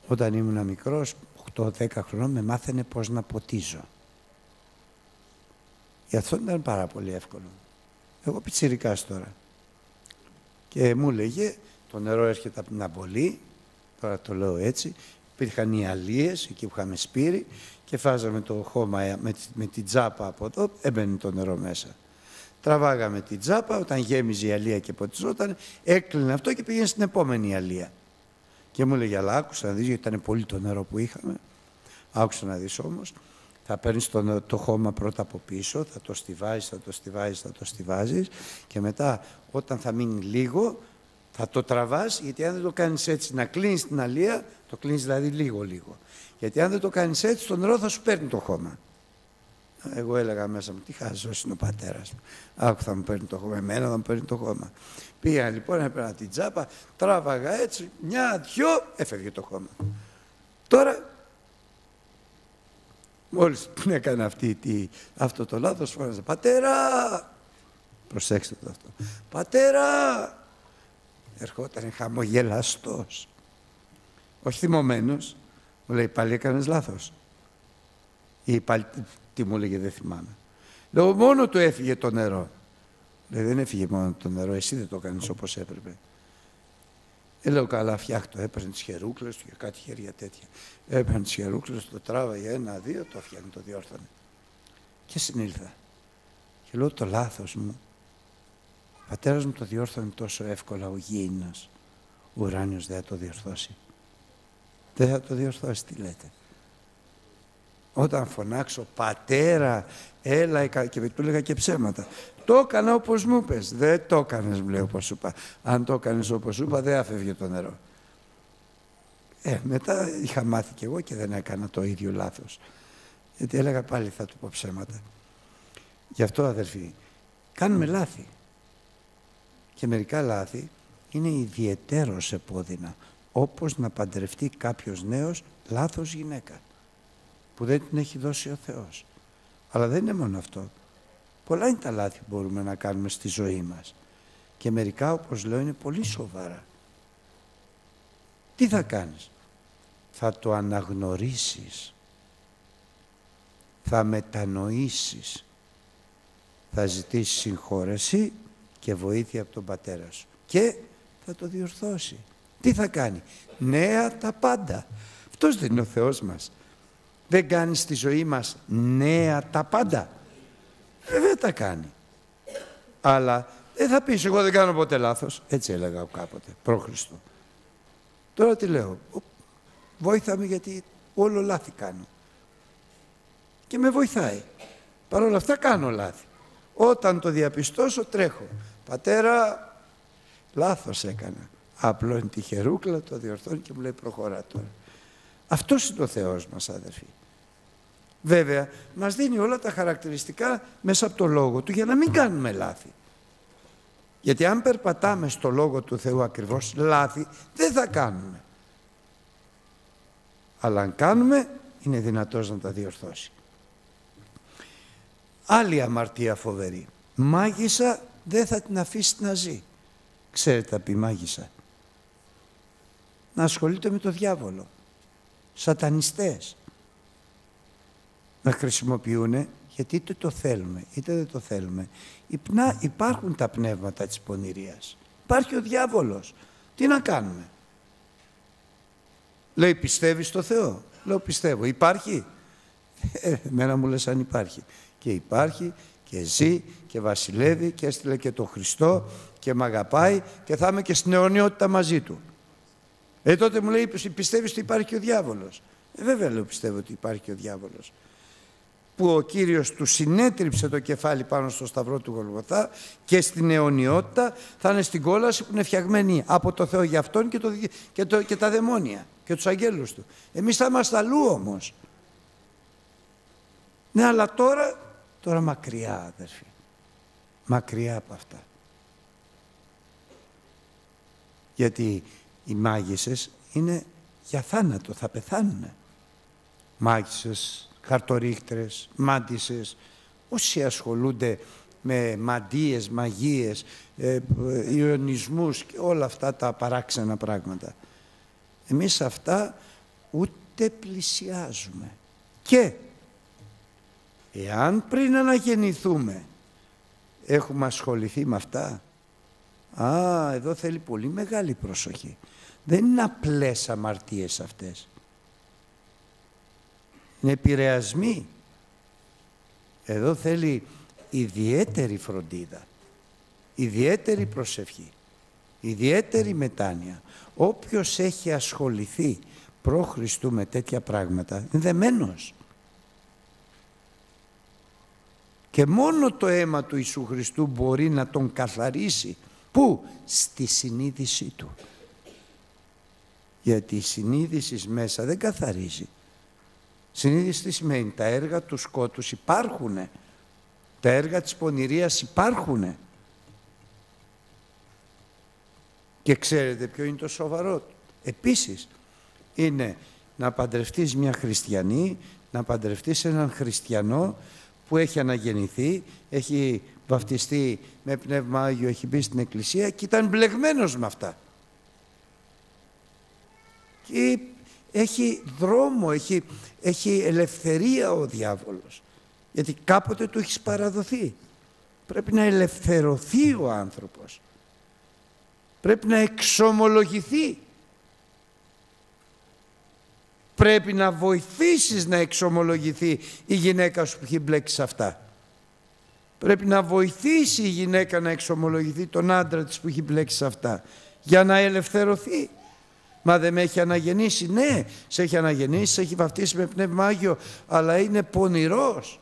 όταν ήμουν μικρός, 8-10 χρονών, με μάθαινε πώς να ποτίζω. Για αυτό ήταν πάρα πολύ εύκολο. Εγώ πιτσιρικάς τώρα. Και μου έλεγε, το νερό έρχεται από την αμπολή, τώρα το λέω έτσι, υπήρχαν οι αλίες, εκεί που είχαμε σπείρει και φάζαμε το χώμα με, με την τζάπα από εδώ, έμπαινε το νερό μέσα. Τραβάγαμε την τζάπα, όταν γέμιζε η αλία και ποτιζόταν, έκλεινε αυτό και πήγαινε στην επόμενη αλία. Και μου έλεγε, αλλά άκουσα να δεις, γιατί ήταν πολύ το νερό που είχαμε. Άκουσα να δεις όμως, θα παίρνεις το, το χώμα πρώτα από πίσω, θα το στιβάζεις, θα το στιβάζεις, θα το στιβάζεις και μετά όταν θα μείνει λίγο, θα το τραβάς, γιατί αν δεν το κάνεις έτσι να κλείνεις την αλία, το κλείνεις δηλαδή λίγο-λίγο. Γιατί αν δεν το κάνεις έτσι, το νερό θα σου παίρνει το χώμα. Εγώ έλεγα μέσα μου, τι χάζος είναι ο πατέρας μου. Άκου θα μου παίρνει το χώμα, εμένα θα μου παίρνει το χώμα. Πήγα λοιπόν, έπαιρνα την τσάπα, τράβαγα έτσι, μια, δυο, έφευγε το χώμα. Τώρα, Μόλις την έκανε αυτή, τη, αυτό το λάθος, φώναζε «Πατέρα!» Προσέξτε το αυτό. «Πατέρα!» Ερχόταν χαμογελαστός. Όχι θυμωμένος. Μου λέει «Πάλι έκανες λάθος». Ή πάλι τι μου έλεγε δεν θυμάμαι. Λέω μόνο του έφυγε το νερό. Λέει δεν έφυγε μόνο το νερό, εσύ δεν το έκανες όπως έπρεπε. Ε, λέω καλά, φτιάχτω. Έπαιρνε τις χερούκλες του και κάτι χέρια τέτοια. Έπαιρνε τις χερούκλες, το τράβαγε ένα-δύο, το φτιάχνει, το διόρθωνε. Και συνήλθα. Και λέω το λάθος μου. Ο πατέρας μου το διόρθωνε τόσο εύκολα ο γήινας. Ο ουράνιος δεν θα το διορθώσει. Δεν θα το διορθώσει, τι λέτε. Όταν φωνάξω πατέρα, έλα και του έλεγα και ψέματα. Το έκανα όπως μου είπες. Δεν το έκανες, μου λέει, όπως σου είπα. Αν το έκανες όπως σου είπα, δεν αφεύγε το νερό. Ε, μετά είχα μάθει κι εγώ και δεν έκανα το ίδιο λάθος. Γιατί έλεγα πάλι θα του πω ψέματα. Γι' αυτό, αδερφοί, κάνουμε λάθη. Και μερικά λάθη είναι ιδιαιτέρως επώδυνα. Όπως να παντρευτεί κάποιος νέος λάθος γυναίκα. Που δεν την έχει δώσει ο Θεός. Αλλά δεν είναι μόνο αυτό. Πολλά είναι τα λάθη που μπορούμε να κάνουμε στη ζωή μας. Και μερικά, όπως λέω, είναι πολύ σοβαρά. Τι θα κάνεις; Θα το αναγνωρίσεις. Θα μετανοήσεις. Θα ζητήσεις συγχώρεση και βοήθεια από τον πατέρα σου. Και θα το διορθώσει. Τι θα κάνει; Νέα τα πάντα. Αυτός δεν είναι ο Θεός μας. Δεν κάνει στη ζωή μας νέα τα πάντα. Βέβαια τα κάνει. Αλλά δεν θα πεις εγώ δεν κάνω ποτέ λάθος. Έτσι έλεγα κάποτε, πρόχριστο. Τώρα τι λέω. Βόηθα γιατί όλο λάθη κάνω. Και με βοηθάει. Παρ' όλα αυτά κάνω λάθη. Όταν το διαπιστώσω τρέχω. Πατέρα, λάθος έκανα. Απλώνει τη χερούκλα, το διορθώνει και μου λέει προχωρά τώρα. Αυτός είναι ο Θεός μας αδερφοί. Βέβαια, μας δίνει όλα τα χαρακτηριστικά μέσα από το Λόγο Του για να μην κάνουμε λάθη. Γιατί αν περπατάμε στο Λόγο του Θεού ακριβώς λάθη, δεν θα κάνουμε. Αλλά αν κάνουμε, είναι δυνατός να τα διορθώσει. Άλλη αμαρτία φοβερή. Μάγισσα δεν θα την αφήσει να ζει. Ξέρετε τα πει μάγισσα. Να ασχολείται με το διάβολο. Σατανιστές να χρησιμοποιούν γιατί είτε το θέλουμε είτε δεν το θέλουμε. Υπάρχουν τα πνεύματα της πονηρίας. Υπάρχει ο διάβολος. Τι να κάνουμε; Λέει πιστεύεις στο Θεό; Λέω πιστεύω. Υπάρχει; Ε, εμένα μου λες αν υπάρχει. Και υπάρχει και ζει και βασιλεύει και έστειλε και το Χριστό και με αγαπάει και θα είμαι και στην αιωνιότητα μαζί του. Ε, τότε μου λέει πιστεύεις ότι υπάρχει και ο διάβολος; Ε, βέβαια λέω πιστεύω ότι υπάρχει και ο διάβολος που ο Κύριος του συνέτριψε το κεφάλι πάνω στο σταυρό του Γολγοθά και στην αιωνιότητα θα είναι στην κόλαση που είναι φτιαγμένη από το Θεό για Αυτόν και, το, και, το, και τα δαιμόνια και τους αγγέλους Του. Εμείς θα είμαστε αλλού όμως. Ναι, αλλά τώρα, τώρα μακριά αδερφοί. Μακριά από αυτά. Γιατί οι μάγισσες είναι για θάνατο, θα πεθάνουν. Μάγισσες χαρτορίχτρες, μάντισες, όσοι ασχολούνται με μαντίες, μαγείες, ε, ιονισμούς και όλα αυτά τα παράξενα πράγματα. Εμείς αυτά ούτε πλησιάζουμε. Και εάν πριν αναγεννηθούμε έχουμε ασχοληθεί με αυτά, α, εδώ θέλει πολύ μεγάλη προσοχή. Δεν είναι απλές αμαρτίες αυτές είναι επηρεασμοί. Εδώ θέλει ιδιαίτερη φροντίδα, ιδιαίτερη προσευχή, ιδιαίτερη μετάνοια. Όποιος έχει ασχοληθεί προ Χριστού με τέτοια πράγματα, είναι δεμένος. Και μόνο το αίμα του Ιησού Χριστού μπορεί να τον καθαρίσει. Πού; Στη συνείδησή του. Γιατί η συνείδηση μέσα δεν καθαρίζει. Συνείδηση τι σημαίνει; Τα έργα του σκότους υπάρχουν. Τα έργα της πονηρίας υπάρχουν. Και ξέρετε ποιο είναι το σοβαρό; Επίσης είναι να παντρευτείς μια χριστιανή, να παντρευτείς έναν χριστιανό που έχει αναγεννηθεί, έχει βαφτιστεί με πνεύμα Άγιο, έχει μπει στην εκκλησία και ήταν μπλεγμένος με αυτά. Και έχει δρόμο, έχει, έχει ελευθερία ο διάβολος. Γιατί κάποτε του έχεις παραδοθεί. Πρέπει να ελευθερωθεί ο άνθρωπος. Πρέπει να εξομολογηθεί. Πρέπει να βοηθήσεις να εξομολογηθεί η γυναίκα σου που έχει μπλέξει σε αυτά. Πρέπει να βοηθήσει η γυναίκα να εξομολογηθεί τον άντρα της που έχει μπλέξει σε αυτά. Για να ελευθερωθεί. Μα δεν με έχει αναγεννήσει. Ναι, σε έχει αναγεννήσει, σε έχει βαφτίσει με πνεύμα Άγιο, αλλά είναι πονηρός.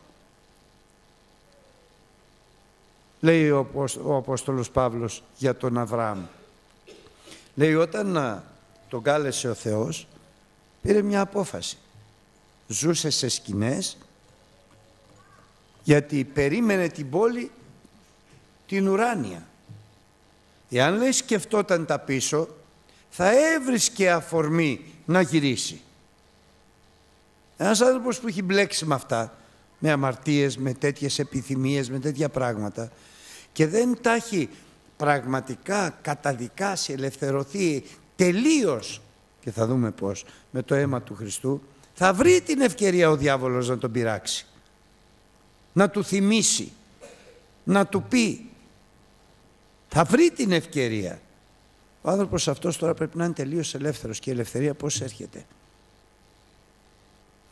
Λέει ο, ο Απόστολος Παύλος για τον Αβραάμ. Λέει όταν τον κάλεσε ο Θεός, πήρε μια απόφαση. Ζούσε σε σκηνές, γιατί περίμενε την πόλη την ουράνια. Εάν λέει σκεφτόταν τα πίσω, θα έβρισκε αφορμή να γυρίσει. Ένας άνθρωπος που έχει μπλέξει με αυτά, με αμαρτίες, με τέτοιες επιθυμίες, με τέτοια πράγματα και δεν τα έχει πραγματικά καταδικάσει, ελευθερωθεί τελείως και θα δούμε πώς με το αίμα του Χριστού θα βρει την ευκαιρία ο διάβολος να τον πειράξει να του θυμίσει να του πει θα βρει την ευκαιρία ο άνθρωπος αυτός τώρα πρέπει να είναι τελείως ελεύθερος και η ελευθερία πώς έρχεται.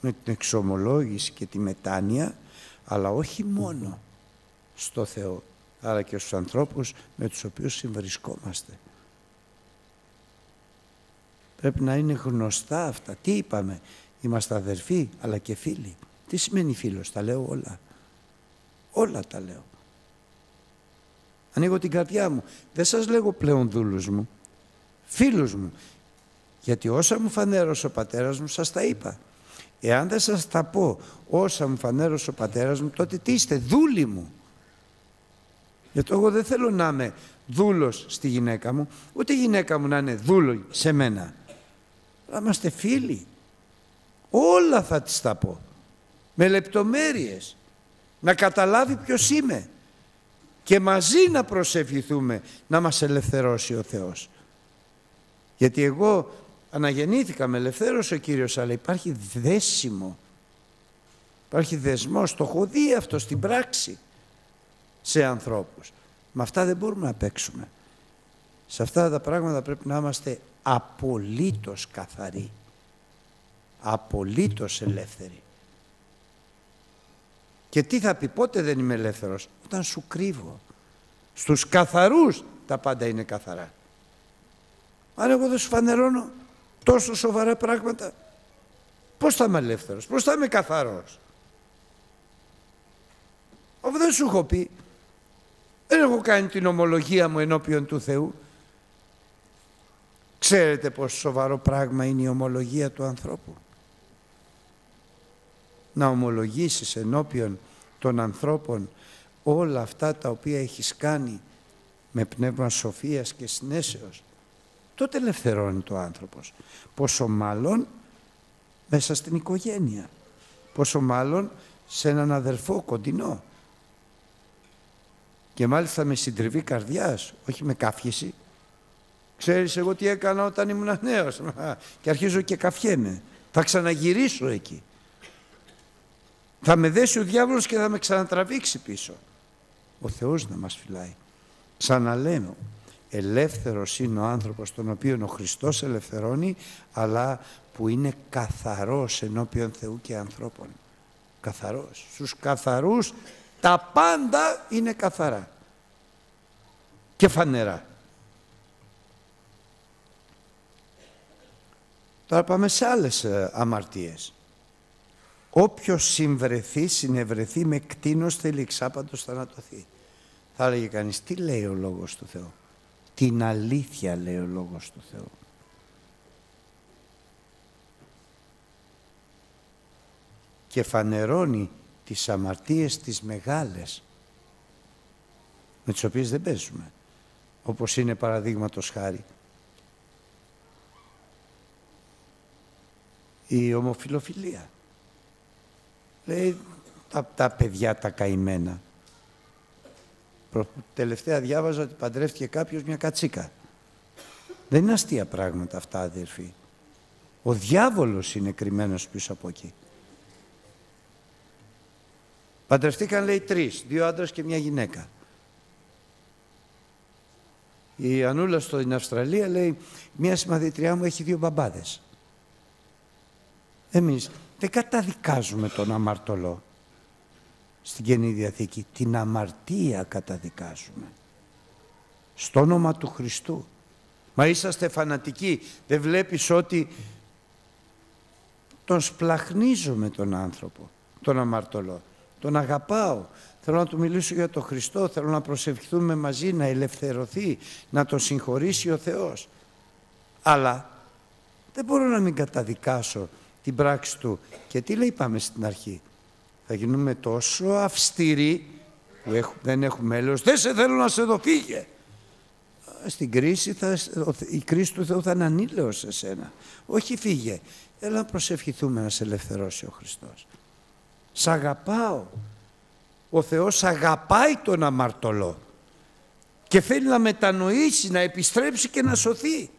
Με την εξομολόγηση και τη μετάνοια, αλλά όχι μόνο στο Θεό, αλλά και στους ανθρώπους με τους οποίους συμβρισκόμαστε. Πρέπει να είναι γνωστά αυτά. Τι είπαμε, είμαστε αδερφοί αλλά και φίλοι. Τι σημαίνει φίλος, τα λέω όλα. Όλα τα λέω. Ανοίγω την καρδιά μου. Δεν σας λέγω πλέον δούλους μου φίλους μου. Γιατί όσα μου φανέρωσε ο πατέρας μου σας τα είπα. Εάν δεν σας τα πω όσα μου φανέρωσε ο πατέρας μου τότε τι είστε δούλοι μου. Γιατί εγώ δεν θέλω να είμαι δούλος στη γυναίκα μου ούτε η γυναίκα μου να είναι δούλο σε μένα. Αλλά είμαστε φίλοι. Όλα θα τις τα πω. Με λεπτομέρειες. Να καταλάβει ποιος είμαι. Και μαζί να προσευχηθούμε να μας ελευθερώσει ο Θεός. Γιατί εγώ αναγεννήθηκα με ελευθέρωσε ο Κύριος, αλλά υπάρχει δέσιμο. Υπάρχει δεσμός, το έχω δει αυτό στην πράξη σε ανθρώπους. Με αυτά δεν μπορούμε να παίξουμε. Σε αυτά τα πράγματα πρέπει να είμαστε απολύτως καθαροί. Απολύτως ελεύθεροι. Και τι θα πει, πότε δεν είμαι ελεύθερος, όταν σου κρύβω. Στους καθαρούς τα πάντα είναι καθαρά. Αν εγώ δεν σου φανερώνω τόσο σοβαρά πράγματα, πώς θα είμαι ελεύθερος, πώς θα είμαι καθαρός; Αφού δεν σου έχω πει, δεν έχω κάνει την ομολογία μου ενώπιον του Θεού. Ξέρετε πόσο σοβαρό πράγμα είναι η ομολογία του ανθρώπου. Να ομολογήσεις ενώπιον των ανθρώπων όλα αυτά τα οποία έχεις κάνει με πνεύμα σοφίας και συνέσεως τότε ελευθερώνει το άνθρωπος. Πόσο μάλλον μέσα στην οικογένεια. Πόσο μάλλον σε έναν αδερφό κοντινό. Και μάλιστα με συντριβή καρδιάς, όχι με καύχηση. Ξέρεις εγώ τι έκανα όταν ήμουν νέος <laughs> και αρχίζω και καφιέμαι. Θα ξαναγυρίσω εκεί. Θα με δέσει ο διάβολος και θα με ξανατραβήξει πίσω. Ο Θεός να μας φυλάει. Ξαναλέω, ελεύθερος είναι ο άνθρωπος τον οποίο ο Χριστός ελευθερώνει αλλά που είναι καθαρός ενώπιον Θεού και ανθρώπων. Καθαρός. Στους καθαρούς τα πάντα είναι καθαρά και φανερά. Τώρα πάμε σε άλλες ε, αμαρτίες. Όποιος συμβρεθεί, συνευρεθεί με κτίνος θέλει εξάπαντος θανατωθεί. Θα έλεγε κανείς, τι λέει ο Λόγος του Θεού; Την αλήθεια λέει ο Λόγος του Θεού. Και φανερώνει τις αμαρτίες τις μεγάλες με τις οποίες δεν παίζουμε όπως είναι παραδείγματος χάρη η ομοφιλοφιλία Λέει τα, τα παιδιά τα καημένα. Τελευταία διάβαζα ότι παντρεύτηκε κάποιος μια κατσίκα. Δεν είναι αστεία πράγματα αυτά, αδερφοί. Ο διάβολος είναι κρυμμένος πίσω από εκεί. Παντρευτήκαν, λέει, τρεις. Δύο άντρες και μια γυναίκα. Η Ανούλα στην Αυστραλία λέει, μια συμμαθητριά μου έχει δύο μπαμπάδες. Εμείς δεν καταδικάζουμε τον αμαρτωλό στην Καινή Διαθήκη. Την αμαρτία καταδικάζουμε. Στο όνομα του Χριστού. Μα είσαστε φανατικοί. Δεν βλέπεις ότι τον σπλαχνίζουμε τον άνθρωπο, τον αμαρτωλό. Τον αγαπάω. Θέλω να του μιλήσω για τον Χριστό. Θέλω να προσευχηθούμε μαζί, να ελευθερωθεί, να τον συγχωρήσει ο Θεός. Αλλά δεν μπορώ να μην καταδικάσω την πράξη του. Και τι λέει πάμε στην αρχή. Θα γίνουμε τόσο αυστηροί που δεν έχουμε έλεος. Δεν σε θέλω να σε δω, φύγε. Στην κρίση θα, η κρίση του Θεού θα είναι ανήλαιος σε σένα. Όχι φύγε. Έλα να προσευχηθούμε να σε ελευθερώσει ο Χριστός. Σ' αγαπάω. Ο Θεός αγαπάει τον αμαρτωλό και θέλει να μετανοήσει, να επιστρέψει και να σωθεί.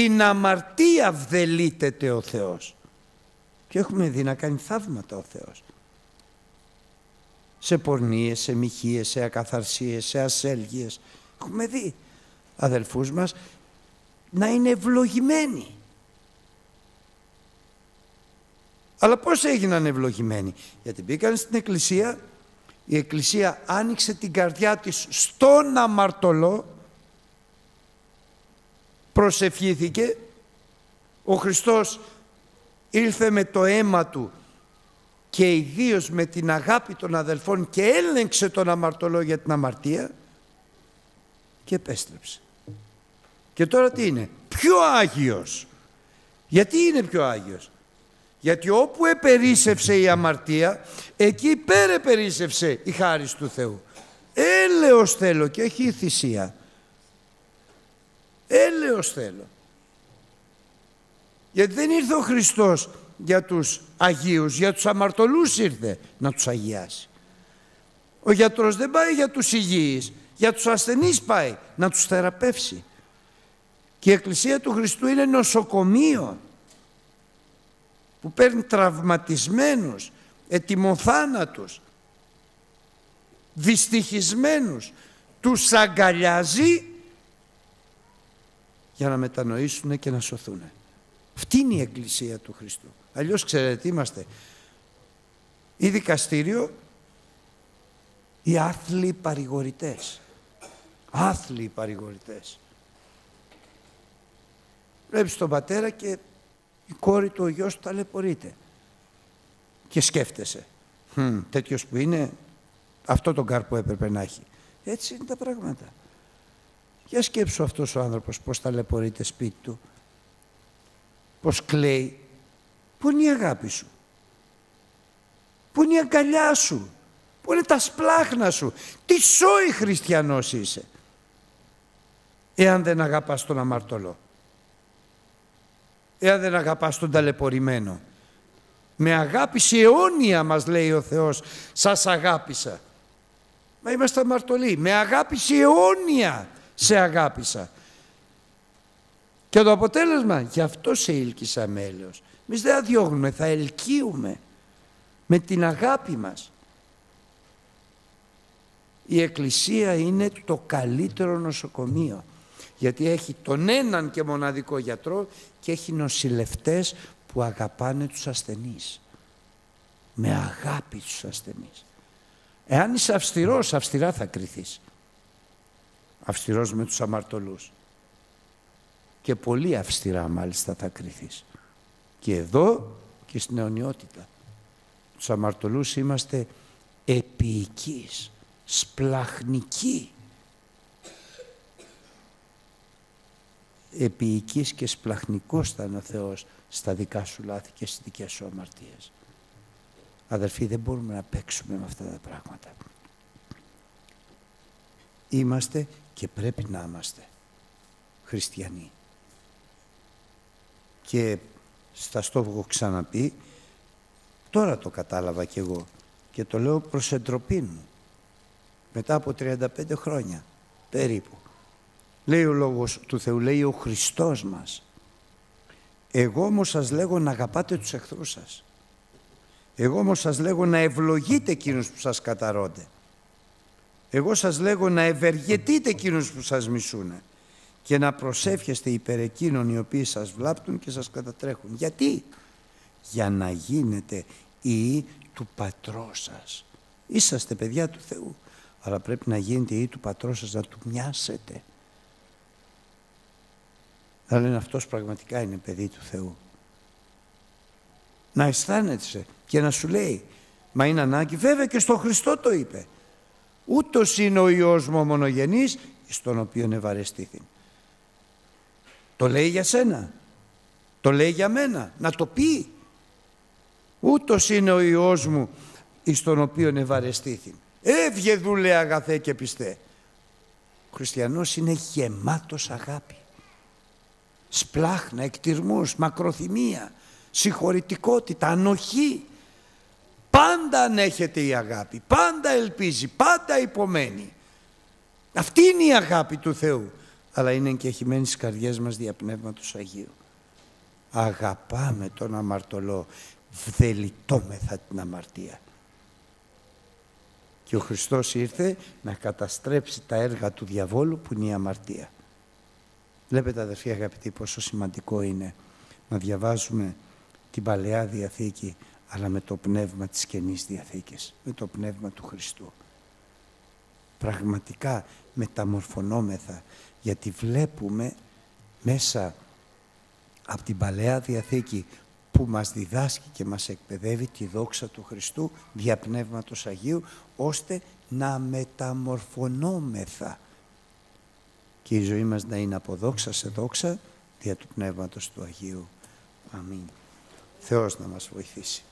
Την αμαρτία βδελίτεται ο Θεός. Και έχουμε δει να κάνει θαύματα ο Θεός. Σε πορνίες, σε μοιχείες, σε ακαθαρσίες, σε ασέλγειες. Έχουμε δει αδελφούς μας να είναι ευλογημένοι. Αλλά πώς έγιναν ευλογημένοι; Γιατί μπήκαν στην εκκλησία, η εκκλησία άνοιξε την καρδιά της στον αμαρτωλό, προσευχήθηκε, ο Χριστός ήρθε με το αίμα του και ιδίως με την αγάπη των αδελφών και έλεγξε τον αμαρτωλό για την αμαρτία και επέστρεψε. Και τώρα τι είναι, πιο Άγιος. Γιατί είναι πιο Άγιος; Γιατί όπου επερίσευσε η αμαρτία, εκεί πέρα επερίσευσε η χάρη του Θεού. Έλεος θέλω και όχι η θυσία. Έλεος θέλω. Γιατί δεν ήρθε ο Χριστός για τους Αγίους, για τους αμαρτωλούς ήρθε να τους αγιάσει. Ο γιατρός δεν πάει για τους υγιείς, για τους ασθενείς πάει να τους θεραπεύσει. Και η Εκκλησία του Χριστού είναι νοσοκομείο που παίρνει τραυματισμένους, ετοιμοθάνατους, δυστυχισμένους, τους αγκαλιάζει για να μετανοήσουν και να σωθούν. Αυτή είναι η Εκκλησία του Χριστού. Αλλιώς ξέρετε είμαστε ή δικαστήριο ή άθλοι παρηγορητές. Άθλοι παρηγορητές. Βλέπεις τον πατέρα και η κόρη του, ο γιος του ταλαιπωρείται. Και σκέφτεσαι. Hm, τέτοιος που είναι, αυτό τον κάρπο έπρεπε να έχει. Έτσι είναι τα πράγματα. Για σκέψου αυτός ο άνθρωπος πώς ταλαιπωρείται σπίτι του. Πώς κλαίει. Πού είναι η αγάπη σου. Πού είναι η αγκαλιά σου. Πού είναι τα σπλάχνα σου. Τι σόι χριστιανός είσαι. Εάν δεν αγαπάς τον αμαρτωλό εάν δεν αγαπάς τον ταλαιπωρημένο. Με αγάπηση αιώνια μας λέει ο Θεός, σας αγάπησα. Μα είμαστε αμαρτωλοί. Με αγάπηση αιώνια σε αγάπησα. Και το αποτέλεσμα, γι' αυτό σε ήλκησα μέλος. Εμείς δεν αδιώγνουμε, θα ελκύουμε με την αγάπη μας. Η Εκκλησία είναι το καλύτερο νοσοκομείο γιατί έχει τον έναν και μοναδικό γιατρό και έχει νοσηλευτές που αγαπάνε τους ασθενείς. Με αγάπη τους ασθενείς. Εάν είσαι αυστηρός, αυστηρά θα κριθείς. Αυστηρός με τους αμαρτωλούς. Και πολύ αυστηρά μάλιστα θα κριθείς. Και εδώ και στην αιωνιότητα. Τους αμαρτωλούς είμαστε επίοικείς, σπλαχνικοί. επίοικης και σπλαχνικός θα είναι ο Θεός στα δικά σου λάθη και στις δικές σου αμαρτίες. Αδερφοί, δεν μπορούμε να παίξουμε με αυτά τα πράγματα. Είμαστε και πρέπει να είμαστε χριστιανοί. Και στα στο έχω ξαναπεί, Τώρα το κατάλαβα κι εγώ και το λέω προς εντροπή μου. Μετά από 35 χρόνια περίπου. Λέει ο Λόγος του Θεού, λέει ο Χριστός μας. Εγώ όμως σας λέγω να αγαπάτε τους εχθρούς σας. Εγώ όμως σας λέγω να ευλογείτε εκείνους που σας καταρώνται. Εγώ σας λέγω να ευεργετείτε εκείνους που σας μισούνε και να προσεύχεστε υπέρ εκείνων οι οποίοι σας βλάπτουν και σας κατατρέχουν. Γιατί; Για να γίνετε ή του πατρός σας. Είσαστε παιδιά του Θεού, αλλά πρέπει να γίνετε ή του πατρός σας, να του μοιάσετε. Να λένε αυτός πραγματικά είναι παιδί του Θεού. Να αισθάνεσαι και να σου λέει, μα είναι ανάγκη, βέβαια και στο Χριστό το είπε. Ούτως είναι ο Υιός μου ο μονογενής, στον οποίο ευαρεστήθη. Το λέει για σένα. Το λέει για μένα. Να το πει. Ούτως είναι ο Υιός μου εις τον οποίον ευαρεστήθη. Έβγε δούλε αγαθέ και πιστέ. Ο χριστιανός είναι γεμάτος αγάπη. Σπλάχνα, εκτιρμούς, μακροθυμία, συγχωρητικότητα, ανοχή. Πάντα ανέχεται η αγάπη, πάντα ελπίζει, πάντα υπομένει. Αυτή είναι η αγάπη του Θεού, αλλά είναι και εχημένη στις καρδιές μας διαπνεύματος Αγίου. Αγαπάμε τον αμαρτωλό, βδελιτόμεθα την αμαρτία. Και ο Χριστός ήρθε να καταστρέψει τα έργα του διαβόλου που είναι η αμαρτία. Βλέπετε αδερφοί αγαπητοί πόσο σημαντικό είναι να διαβάζουμε την Παλαιά Διαθήκη αλλά με το πνεύμα της Καινής Διαθήκης, με το πνεύμα του Χριστού. Πραγματικά μεταμορφωνόμεθα γιατί βλέπουμε μέσα από την Παλαιά Διαθήκη που μας διδάσκει και μας εκπαιδεύει τη δόξα του Χριστού δια Πνεύματος Αγίου ώστε να μεταμορφωνόμεθα και η ζωή μας να είναι από δόξα σε δόξα δια του Πνεύματος του Αγίου. Αμήν. Θεός να μας βοηθήσει.